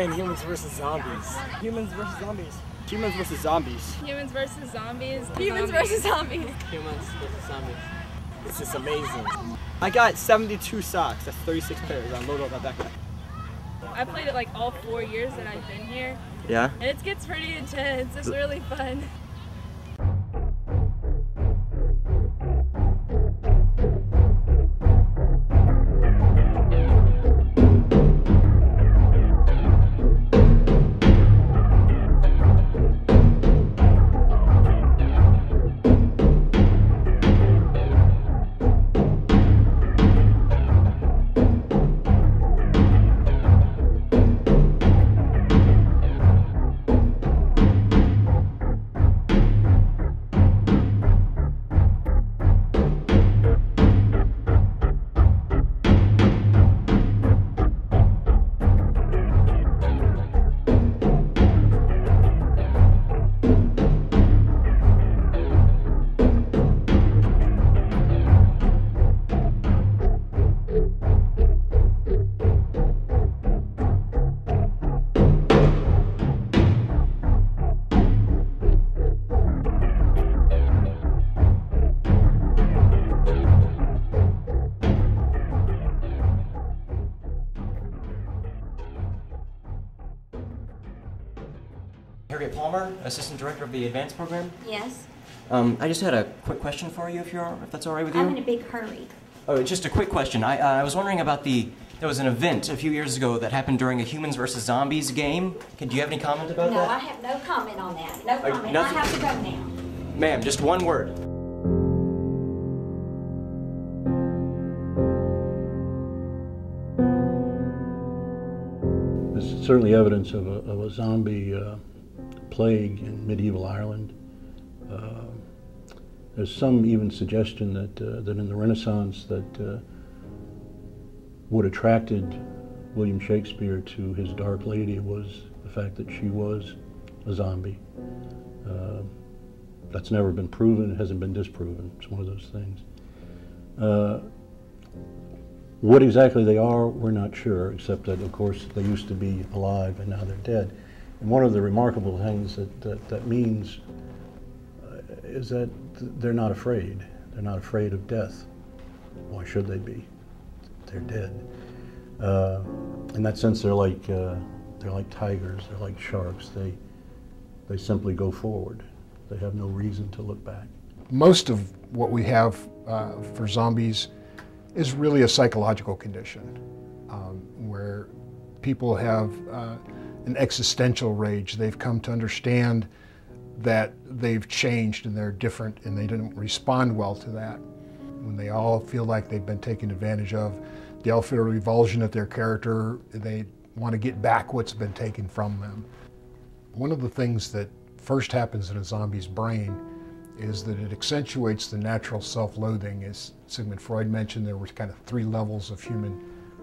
playing humans versus zombies. Humans versus zombies. Humans versus zombies. Humans versus zombies. Humans versus zombies. Humans versus zombies. This is amazing. I got 72 socks. That's 36 pairs. I loaded up my backpack. I played it like all four years that I've been here, Yeah? and it gets pretty intense. It's really fun. Palmer, Assistant Director of the ADVANCE Program. Yes. Um, I just had a quick question for you, if you're, if that's all right with you. I'm in a big hurry. Oh, just a quick question. I, uh, I was wondering about the. There was an event a few years ago that happened during a Humans versus Zombies game. Can, do you have any comment about No, that? No, I have no comment on that. No Uh, comment. I have to go now. Ma'am, just one word. There's certainly evidence of a, of a zombie uh, plague in medieval Ireland. Uh, there's some even suggestion that, uh, that in the Renaissance that uh, what attracted William Shakespeare to his Dark Lady was the fact that she was a zombie. Uh, that's never been proven, it hasn't been disproven. It's one of those things. Uh, what exactly they are, we're not sure, except that, of course, they used to be alive and now they're dead. And one of the remarkable things that that, that means uh, is that they're not afraid. They're not afraid of death. Why should they be? They're dead. Uh, in that sense, they're like uh, they're like tigers. They're like sharks. They they simply go forward. They have no reason to look back. most of what we have uh, for zombies is really a psychological condition um, where people have uh, an existential rage. They've come to understand that they've changed and they're different and they didn't respond well to that. When they all feel like they've been taken advantage of, they all feel a revulsion at their character, they want to get back what's been taken from them. One of the things that first happens in a zombie's brain is that it accentuates the natural self-loathing. As Sigmund Freud mentioned, there were kind of three levels of human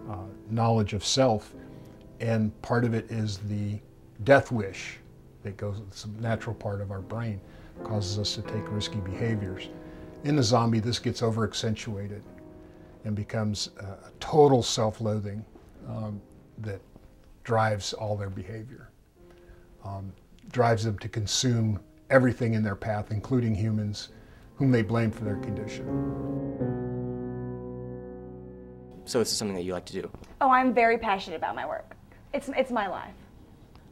uh, knowledge of self, and part of it is the death wish that goes, it's a natural part of our brain, causes us to take risky behaviors. In the zombie, this gets over accentuated and becomes uh, a total self-loathing um, that drives all their behavior um, drives them to consume everything in their path, including humans, whom they blame for their condition. So this is something that you like to do. Oh, I'm very passionate about my work. It's, it's my life.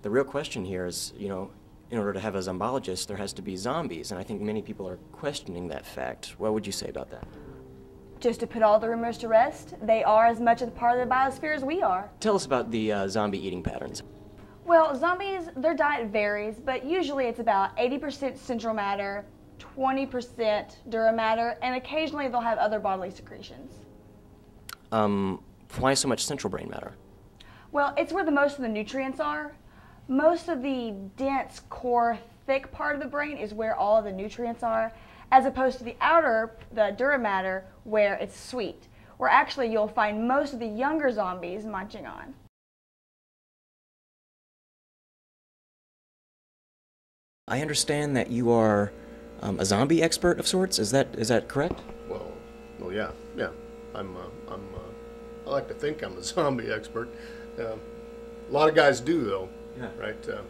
The real question here is, you know, in order to have a zombologist, there has to be zombies, and I think many people are questioning that fact. What would you say about that? Just to put all the rumors to rest, they are as much a part of the biosphere as we are. Tell us about the uh, zombie eating patterns. Well, zombies, their diet varies, but usually it's about 80% central matter, 20% dura mater, and occasionally they'll have other bodily secretions. Um, why so much central brain matter? Well, it's where the most of the nutrients are. Most of the dense, core, thick part of the brain is where all of the nutrients are, as opposed to the outer, the dura mater, where it's sweet, where actually you'll find most of the younger zombies munching on. I understand that you are um, a zombie expert of sorts. Is that is that correct? Well, well, yeah, yeah. I'm, uh, I'm, uh, I like to think I'm a zombie expert. Uh, A lot of guys do, though. Yeah. Right? Uh,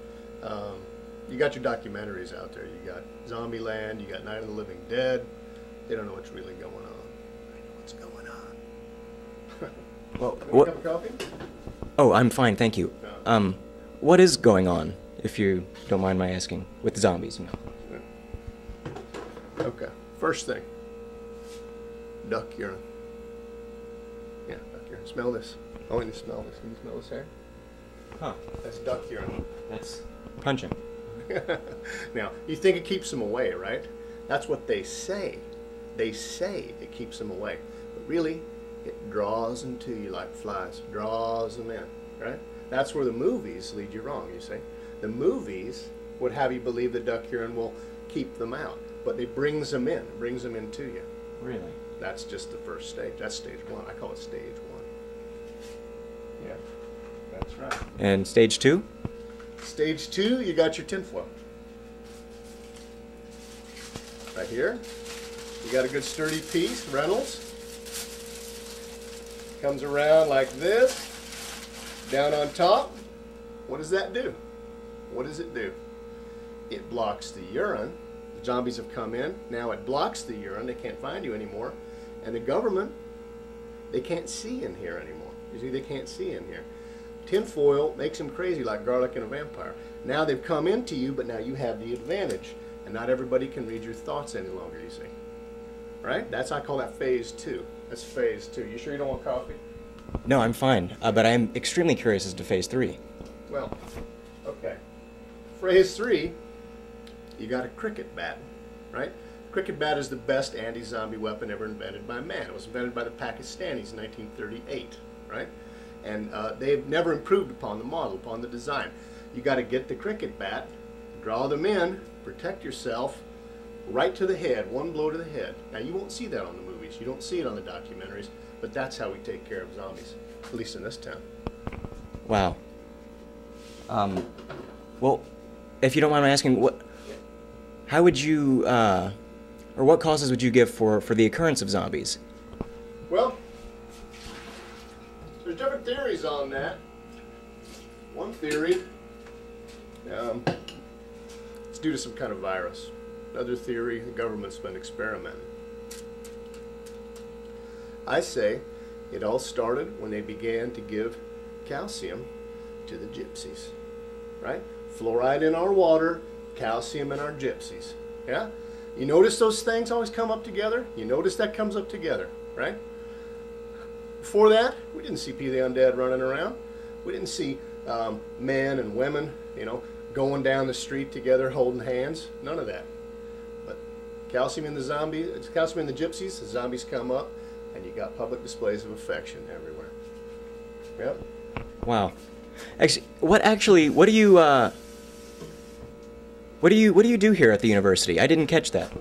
um, you got your documentaries out there. You got Zombieland, you got Night of the Living Dead. They don't know what's really going on. I know what's going on. Well, Want a what? cup of coffee? Oh, I'm fine, thank you. Um, what is going on, if you don't mind my asking, with zombies? You know? Okay. First thing duck urine. Yeah, duck urine. Smell this. Oh, Want you to smell this. Can you smell this hair? Huh? That's duck urine. That's punching. now, you think it keeps them away, right? That's what they say. They say it keeps them away. But really, it draws them to you like flies, draws them in, right? That's where the movies lead you wrong, you see. The movies would have you believe that duck urine will keep them out, but it brings them in, it brings them into you. Really? That's just the first stage. That's stage one. I call it stage one. Yeah, that's right. And stage two? Stage two, you got your tinfoil. Right here. You got a good sturdy piece, Reynolds. Comes around like this, down on top. What does that do? What does it do? It blocks the urine. The zombies have come in. Now it blocks the urine. They can't find you anymore. And the government, they can't see in here anymore. You see, they can't see in here. Tinfoil makes them crazy like garlic and a vampire. Now they've come into you, but now you have the advantage. And not everybody can read your thoughts any longer, you see. Right? That's, I call that phase two. That's phase two. You sure you don't want coffee? No, I'm fine, uh, but I'm extremely curious as to phase three. Well, okay. Phase three, you got a cricket bat, right? Cricket bat is the best anti-zombie weapon ever invented by man. It was invented by the Pakistanis in 1938, right? And uh, they've never improved upon the model, upon the design. You got to get the cricket bat, draw them in, protect yourself, right to the head, one blow to the head. Now you won't see that on the movies, you don't see it on the documentaries, but that's how we take care of zombies, at least in this town. Wow. Um, well, if you don't mind my asking, what, how would you, uh, or what causes would you give for, for the occurrence of zombies? Theories on that. One theory, um, it's due to some kind of virus. Another theory, the government's been experimenting. I say it all started when they began to give calcium to the gypsies, right? Fluoride in our water, calcium in our gypsies, yeah? You notice those things always come up together? You notice that comes up together, right? Before that, we didn't see P the Undead running around. We didn't see um, men and women, you know, going down the street together holding hands. None of that. But calcium in the zombie, it's calcium in the gypsies, the zombies come up, and you got public displays of affection everywhere. Yep. Wow. Actually, what actually, what do you, uh, what do you, what do you do here at the university? I didn't catch that.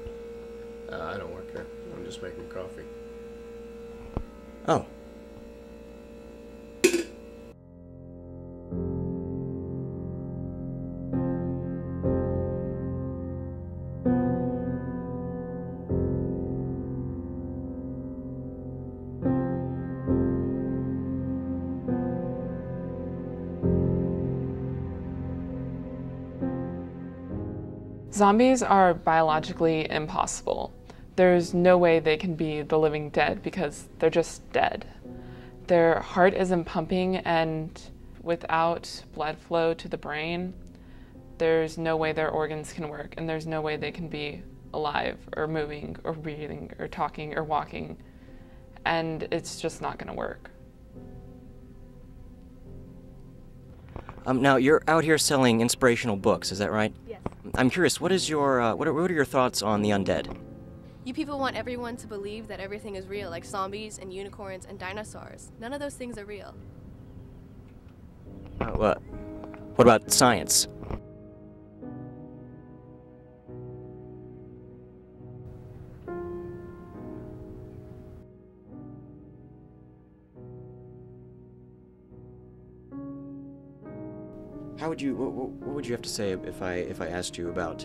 Zombies are biologically impossible. There's no way they can be the living dead because they're just dead. Their heart isn't pumping, and without blood flow to the brain, there's no way their organs can work, and there's no way they can be alive or moving or breathing or talking or walking. And it's just not going to work. Um, now you're out here selling inspirational books, is that right? I'm curious. What is your, uh, what, are, what are your thoughts on the undead? You people want everyone to believe that everything is real, like zombies and unicorns and dinosaurs. None of those things are real. Uh, what, what about science? Would you, what, what would you have to say if I, if I asked you about,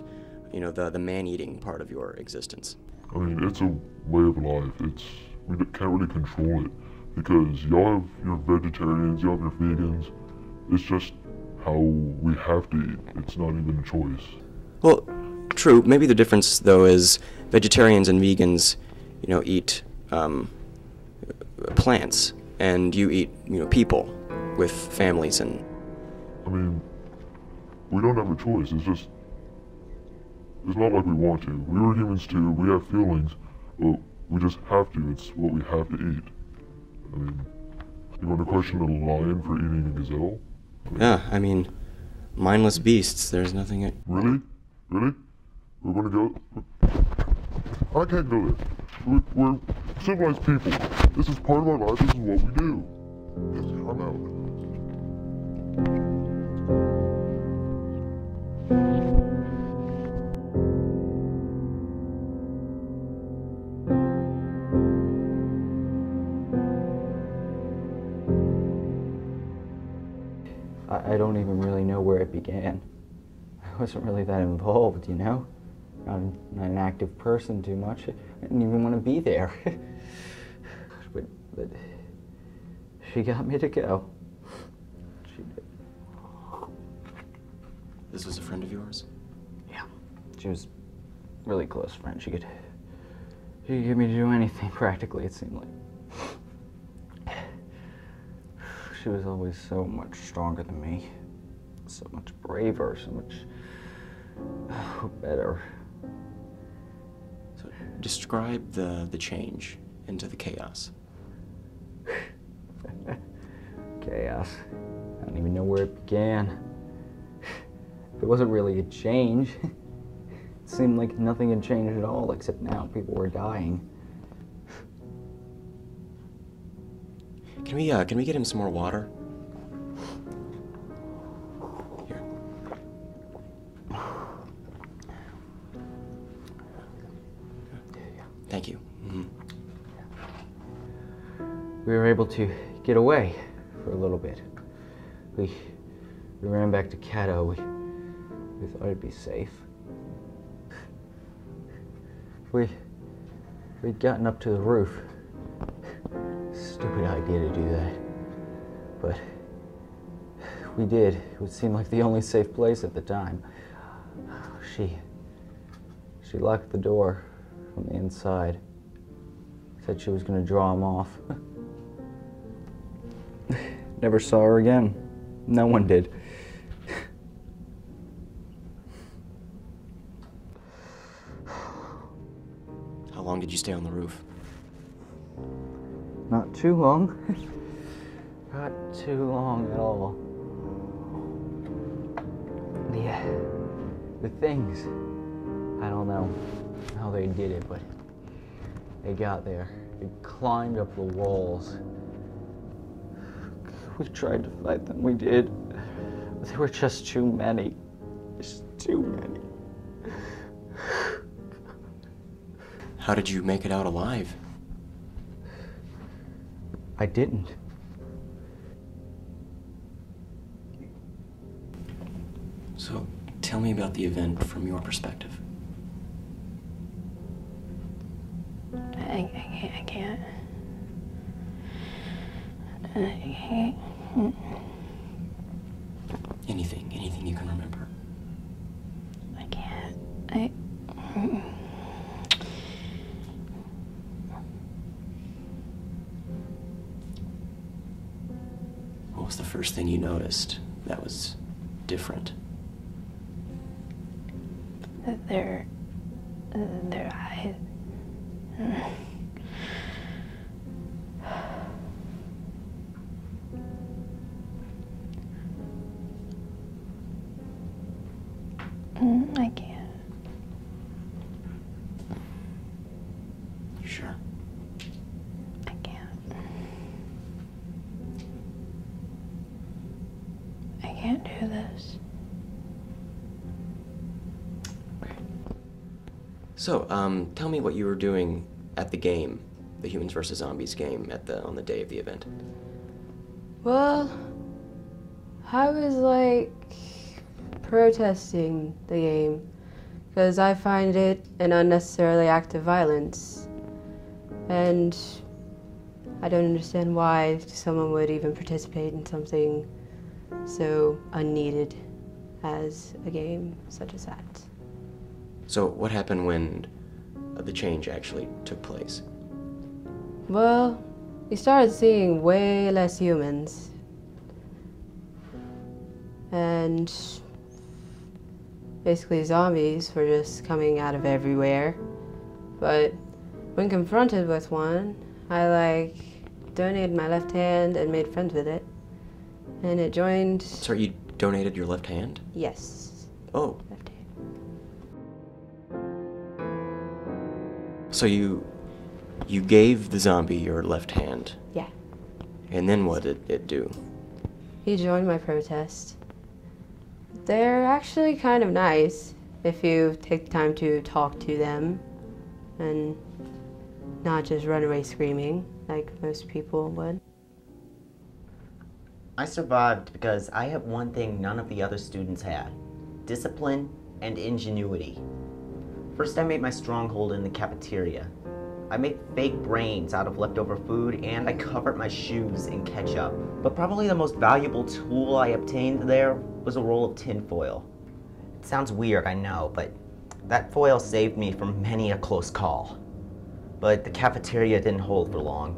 you know, the, the man-eating part of your existence? I mean, it's a way of life. It's we can't really control it because y'all have your vegetarians, y'all have your vegans, it's just how we have to eat. It's not even a choice. Well, true. Maybe the difference though is vegetarians and vegans, you know, eat um, plants, and you eat, you know, people with families and. I mean, we don't have a choice. It's just, it's not like we want to. We were humans too. We have feelings, we just have to. It's what we have to eat. I mean, you want to question a lion for eating a gazelle? Yeah, I mean, mindless beasts. There's nothing. I- Really? Really? We're gonna go? I can't go there. We're, we're civilized people. This is part of our life. This is what we do. I'm out. Began. I wasn't really that involved, you know? Not, not an active person too much. I didn't even want to be there. but, but she got me to go. She did. This was a friend of yours? Yeah. She was a really close friend. She could, she could get me to do anything practically, it seemed like. She was always so much stronger than me. So much braver, so much better. So describe the the change into the chaos. Chaos. I don't even know where it began. It wasn't really a change. It seemed like nothing had changed at all, except now people were dying. Can we uh, can we get him some more water? To get away for a little bit. We we ran back to Cato. We we thought it'd be safe. We we'd gotten up to the roof. Stupid idea to do that. But we did. It would seem like the only safe place at the time. She she locked the door from the inside. Said she was gonna draw him off. Never saw her again. No one did. How long did you stay on the roof? Not too long. Not too long at all. Yeah. The things. I don't know how they did it, but they got there. They climbed up the walls. We tried to fight them, we did. But there were just too many. Just too many. How did you make it out alive? I didn't. So tell me about the event from your perspective. I, I can't. I can't. I can't. Hmm. Anything, anything you can remember. I can't. I. Hmm. What was the first thing you noticed that was different? Their. Uh, their eyes. Mm, So, um, tell me what you were doing at the game, the Humans versus Zombies game, at the on the day of the event. Well, I was like protesting the game because I find it an unnecessarily act of violence. And I don't understand why someone would even participate in something so unneeded as a game such as that. So, what happened when uh, the change actually took place? Well, we started seeing way less humans. And basically, zombies were just coming out of everywhere. But when confronted with one, I like donated my left hand and made friends with it. And it joined. Sorry, you donated your left hand? Yes. Oh. So you you gave the zombie your left hand. Yeah. And then what did it do? He joined my protest. They're actually kind of nice if you take the time to talk to them and not just run away screaming like most people would. I survived because I have one thing none of the other students had discipline and ingenuity. First, I made my stronghold in the cafeteria. I made fake brains out of leftover food and I covered my shoes in ketchup. But probably the most valuable tool I obtained there was a roll of tinfoil. It sounds weird, I know, but that foil saved me from many a close call. But the cafeteria didn't hold for long.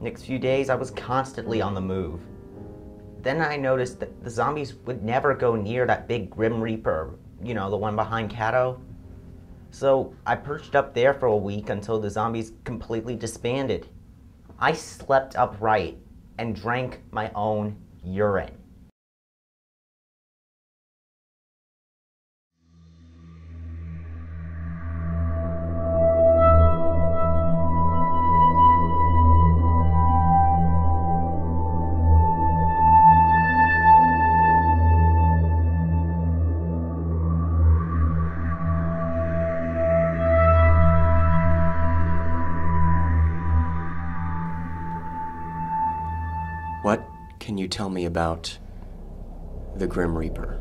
Next few days, I was constantly on the move. Then I noticed that the zombies would never go near that big Grim Reaper, you know, the one behind Cato. So I perched up there for a week until the zombies completely disbanded. I slept upright and drank my own urine. Tell me about the Grim Reaper?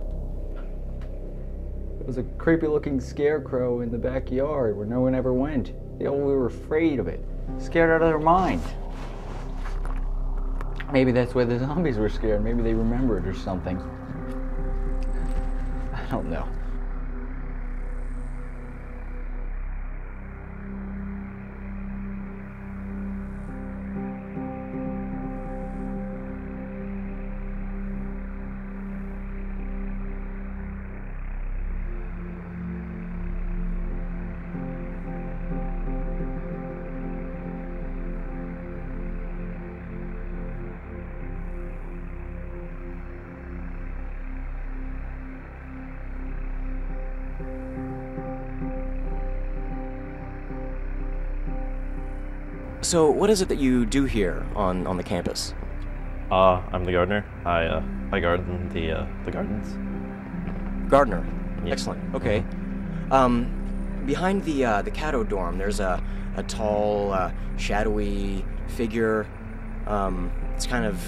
It was a creepy looking scarecrow in the backyard where no one ever went. They all were afraid of it, scared out of their mind. Maybe that's why the zombies were scared. Maybe they remembered or something. I don't know. So, what is it that you do here on, on the campus? Uh, I'm the gardener. I uh, I garden the uh, the gardens. Gardener. Yeah. Excellent. Okay. Um, behind the uh, the Cato dorm, there's a a tall, uh, shadowy figure. Um, it's kind of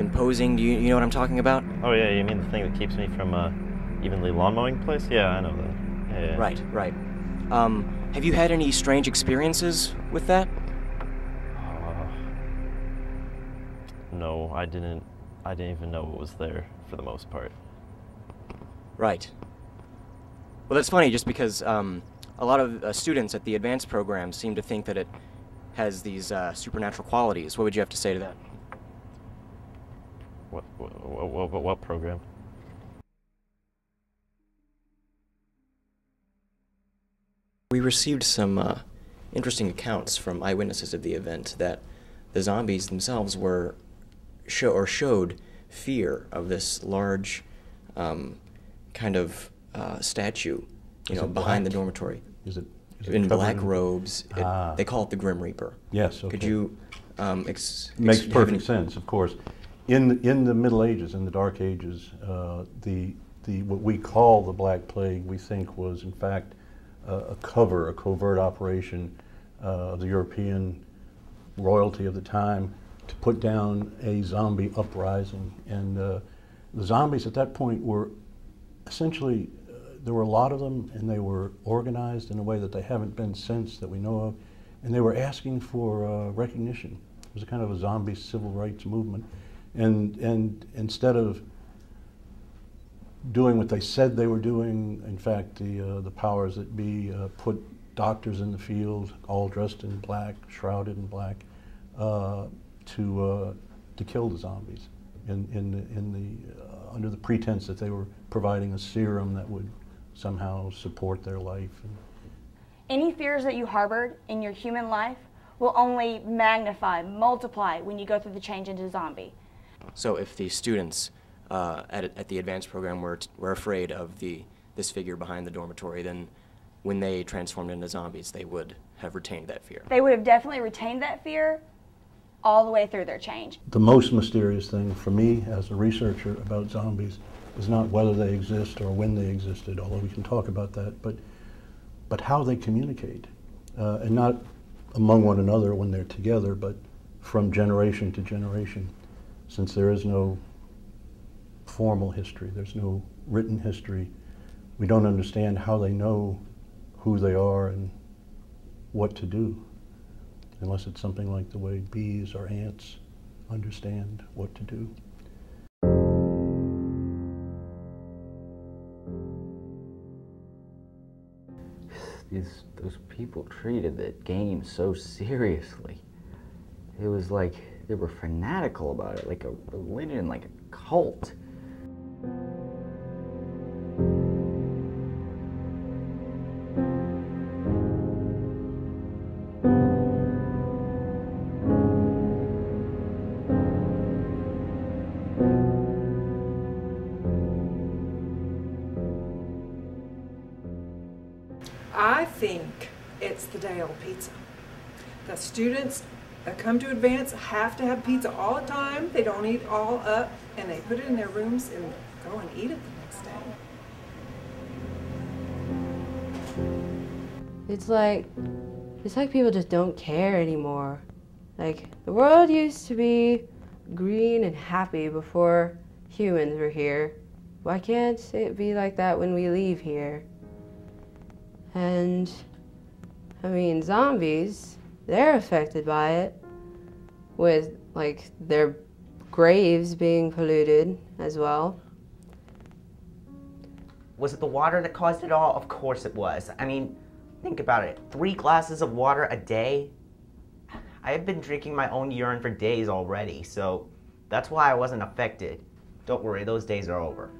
imposing. Do you, you know what I'm talking about? Oh yeah, you mean the thing that keeps me from uh, evenly lawn mowing place? Yeah, I know that. Yeah, yeah. Right. Right. Um, have you had any strange experiences with that? No, I didn't. I didn't even know it was there for the most part. Right. Well, that's funny, just because um, a lot of uh, students at the advanced program seem to think that it has these uh, supernatural qualities. What would you have to say to that? What what what, what, what program? We received some uh, interesting accounts from eyewitnesses of the event that the zombies themselves were show or showed fear of this large um, kind of uh, statue, you Is know, behind the dormitory. Is it- is in black in- robes? It- Ah. They call it the Grim Reaper. Yes, Okay. Could you um, ex- Makes ex- perfect any- sense, of course. In the, in the Middle Ages, in the Dark Ages, uh, the the what we call the Black Plague, we think was in fact uh, a cover, a covert operation uh, of the European royalty of the time to put down a zombie uprising, and uh, the zombies at that point were essentially uh, there were a lot of them, and they were organized in a way that they haven't been since that we know of, and they were asking for uh, recognition. It was a kind of a zombie civil rights movement, And, and instead of doing what they said they were doing, in fact, the, uh, the powers that be uh, put doctors in the field, all dressed in black, shrouded in black, uh, to, uh, to kill the zombies in, in the, in the, uh, under the pretense that they were providing a serum that would somehow support their life. And Any fears that you harbored in your human life will only magnify, multiply when you go through the change into zombie. So if the students uh, at, at the advanced program were, were afraid of the, this figure behind the dormitory, then when they transformed into zombies, they would have retained that fear. They would have definitely retained that fear all the way through their change. the most mysterious thing for me as a researcher about zombies is not whether they exist or when they existed, although we can talk about that, but, but how they communicate. Uh, and not among one another when they're together, but from generation to generation. Since there is no formal history, there's no written history, we don't understand how they know who they are and what to do, unless it's something like the way bees or ants understand what to do. These those people treated that game so seriously. It was like they were fanatical about it, like a religion, like a cult. Students that come to advance have to have pizza all the time. They don't eat all up and they put it in their rooms and go and eat it the next day. It's like it's like people just don't care anymore. Like the world used to be green and happy before humans were here. Why can't it be like that when we leave here? And I mean zombies, they're affected by it with like their graves being polluted as well. Was it the water that caused it all? Of course it was. I mean, think about it. Three glasses of water a day? I have been drinking my own urine for days already, so that's why I wasn't affected. Don't worry, those days are over.